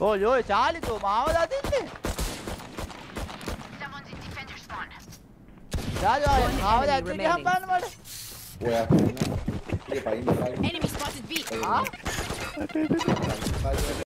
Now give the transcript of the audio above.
ඕ යෝයි චාලිතෝ මාව දතින්නේ ජාජෝ මාව දැක්කේ ගහම් බලන්න මට ඔයා කියන්නේ. ඒක පයින් දාලා. Enemy spotted B. ආ පයින්